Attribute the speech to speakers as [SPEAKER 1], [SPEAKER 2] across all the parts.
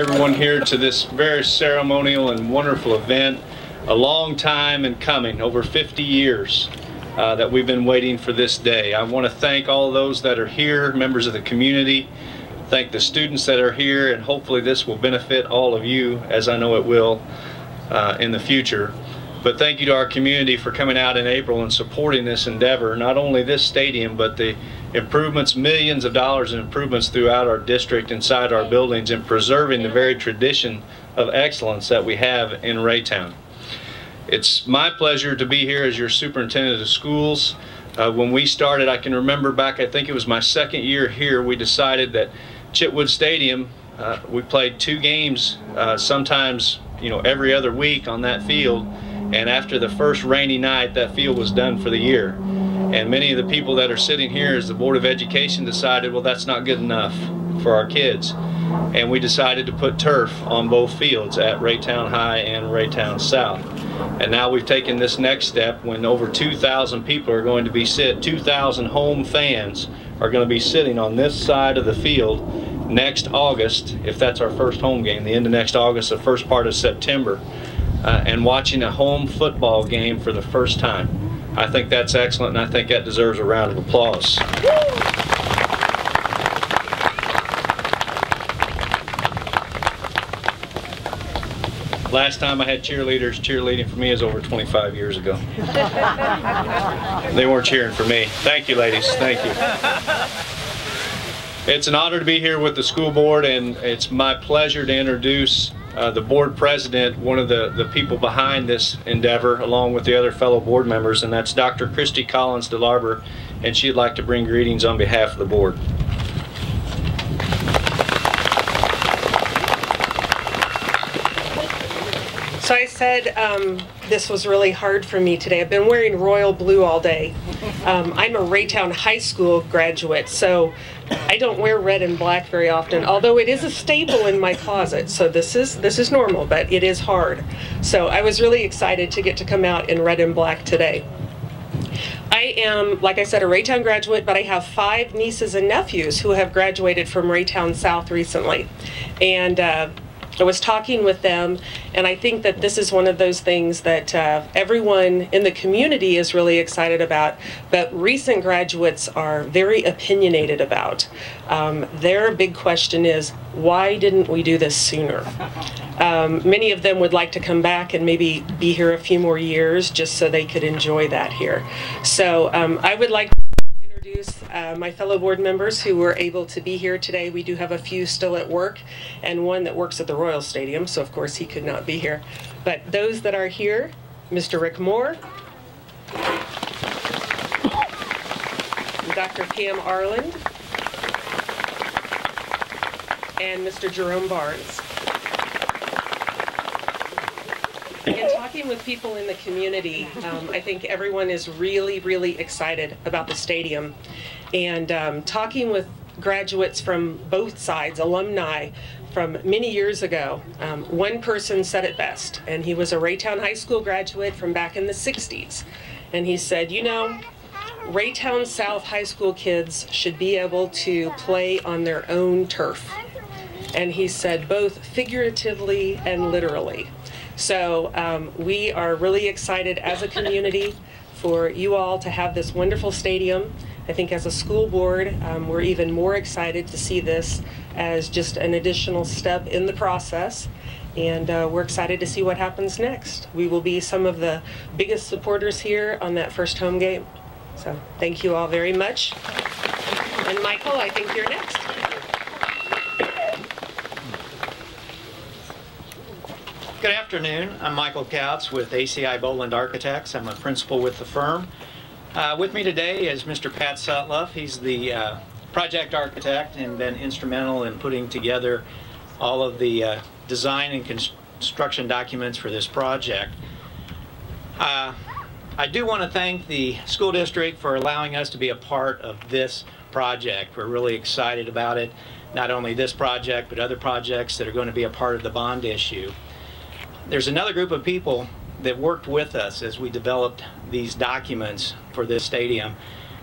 [SPEAKER 1] everyone here to this very ceremonial and wonderful event. A long time in coming, over 50 years uh, that we've been waiting for this day. I want to thank all those that are here, members of the community, thank the students that are here, and hopefully this will benefit all of you, as I know it will uh, in the future. But thank you to our community for coming out in April and supporting this endeavor, not only this stadium, but the improvements, millions of dollars in improvements throughout our district, inside our buildings, and preserving the very tradition of excellence that we have in Raytown. It's my pleasure to be here as your superintendent of schools. Uh, when we started, I can remember back, I think it was my second year here, we decided that Chitwood Stadium, uh, we played two games, uh, sometimes you know every other week on that field, and after the first rainy night, that field was done for the year. And many of the people that are sitting here as the Board of Education decided, well, that's not good enough for our kids. And we decided to put turf on both fields at Raytown High and Raytown South. And now we've taken this next step when over 2,000 people are going to be sit, 2,000 home fans are going to be sitting on this side of the field next August, if that's our first home game, the end of next August, the first part of September uh, and watching a home football game for the first time. I think that's excellent, and I think that deserves a round of applause. Last time I had cheerleaders cheerleading for me is over 25 years ago. they weren't cheering for me. Thank you, ladies. Thank you. It's an honor to be here with the school board, and it's my pleasure to introduce uh, the board president, one of the, the people behind this endeavor, along with the other fellow board members, and that's Dr. Christy Collins DeLarber, and she'd like to bring greetings on behalf of the board.
[SPEAKER 2] So I said um, this was really hard for me today. I've been wearing royal blue all day. Um, I'm a Raytown High School graduate, so I don't wear red and black very often, although it is a staple in my closet. So this is this is normal, but it is hard. So I was really excited to get to come out in red and black today. I am, like I said, a Raytown graduate, but I have five nieces and nephews who have graduated from Raytown South recently. And uh, I was talking with them, and I think that this is one of those things that uh, everyone in the community is really excited about, but recent graduates are very opinionated about. Um, their big question is, why didn't we do this sooner? Um, many of them would like to come back and maybe be here a few more years just so they could enjoy that here. So um, I would like introduce uh, my fellow board members who were able to be here today. We do have a few still at work and one that works at the Royal Stadium, so of course he could not be here. But those that are here, Mr. Rick Moore, Dr. Pam Arland, and Mr. Jerome Barnes. In talking with people in the community, um, I think everyone is really, really excited about the stadium. And um, talking with graduates from both sides, alumni from many years ago, um, one person said it best, and he was a Raytown High School graduate from back in the 60s. And he said, you know, Raytown South High School kids should be able to play on their own turf. And he said both figuratively and literally. So um, we are really excited as a community for you all to have this wonderful stadium. I think as a school board, um, we're even more excited to see this as just an additional step in the process. And uh, we're excited to see what happens next. We will be some of the biggest supporters here on that first home game. So thank you all very much. And Michael, I think you're next.
[SPEAKER 3] Good afternoon. I'm Michael Couts with ACI Boland Architects. I'm a principal with the firm. Uh, with me today is Mr. Pat Sutloff. He's the uh, project architect and been instrumental in putting together all of the uh, design and construction documents for this project. Uh, I do want to thank the school district for allowing us to be a part of this project. We're really excited about it. Not only this project, but other projects that are going to be a part of the bond issue. There's another group of people that worked with us as we developed these documents for this stadium.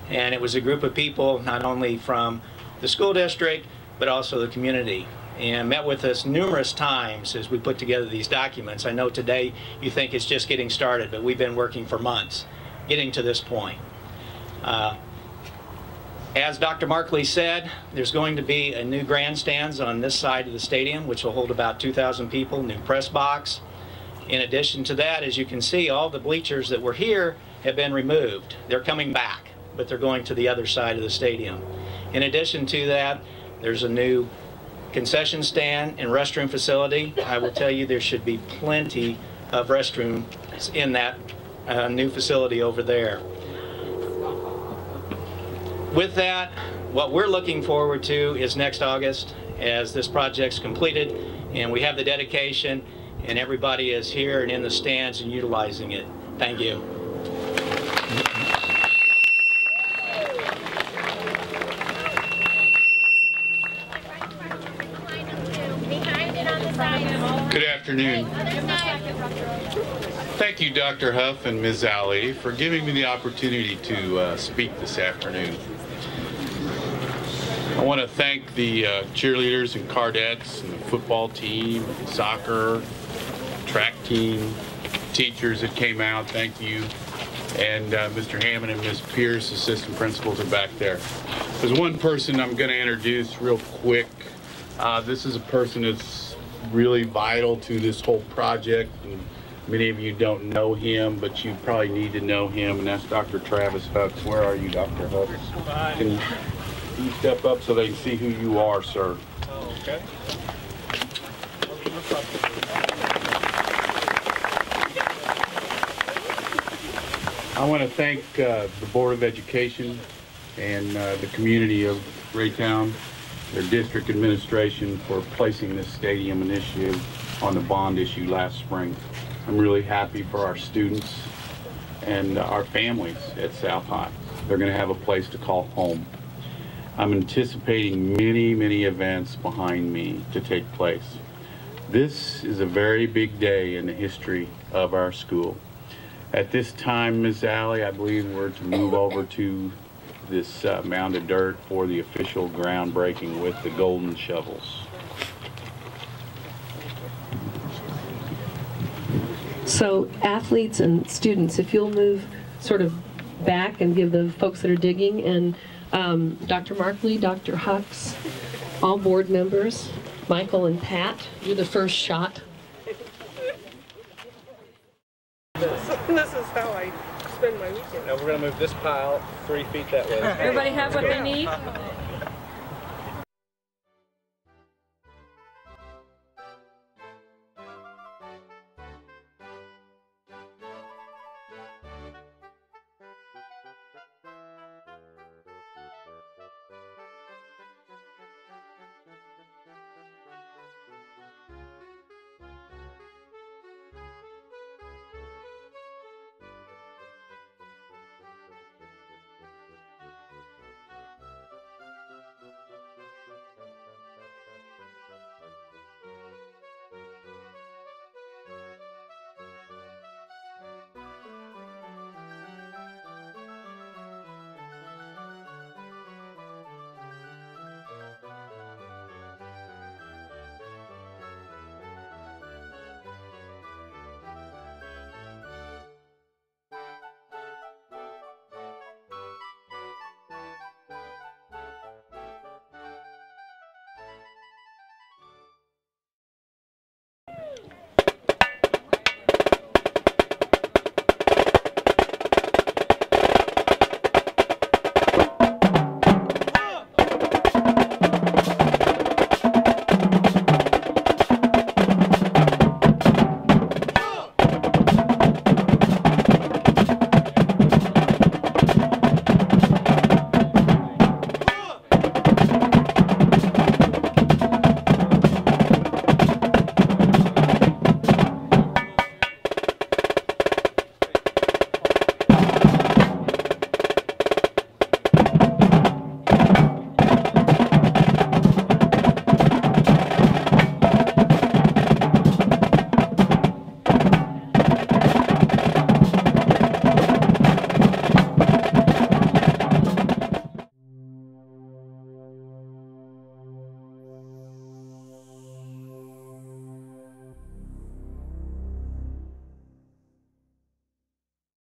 [SPEAKER 3] And it was a group of people not only from the school district, but also the community. and met with us numerous times as we put together these documents. I know today you think it's just getting started, but we've been working for months getting to this point. Uh, as Dr. Markley said, there's going to be a new grandstands on this side of the stadium, which will hold about 2,000 people, new press box. In addition to that, as you can see, all the bleachers that were here have been removed. They're coming back, but they're going to the other side of the stadium. In addition to that, there's a new concession stand and restroom facility. I will tell you there should be plenty of restrooms in that uh, new facility over there. With that, what we're looking forward to is next August as this project's completed and we have the dedication and everybody is here and in the stands and utilizing it. Thank you.
[SPEAKER 4] Good afternoon. Thank you, Dr. Huff and Ms. Alley, for giving me the opportunity to uh, speak this afternoon. I want to thank the uh, cheerleaders and cardettes and the football team, soccer, track team, teachers that came out. Thank you. And uh, Mr. Hammond and Ms. Pierce, assistant principals, are back there. There's one person I'm going to introduce real quick. Uh, this is a person that's really vital to this whole project. And many of you don't know him, but you probably need to know him, and that's Dr. Travis Hucks. Where are you, Dr. Hucks? Can you step up so they can see who you are, sir?
[SPEAKER 1] Okay.
[SPEAKER 4] I want to thank uh, the Board of Education and uh, the community of Raytown, their district administration for placing this stadium initiative on the bond issue last spring. I'm really happy for our students and our families at South High. They're going to have a place to call home. I'm anticipating many, many events behind me to take place. This is a very big day in the history of our school. At this time, Ms. Alley, I believe we're to move over to this uh, mound of dirt for the official groundbreaking with the golden shovels.
[SPEAKER 5] So athletes and students, if you'll move sort of back and give the folks that are digging, and um, Dr. Markley, Dr. Hucks, all board members, Michael and Pat, you're the first shot.
[SPEAKER 2] This is how I spend my weekend.
[SPEAKER 1] Now we're going to move this pile three feet that way.
[SPEAKER 5] Everybody have what they need?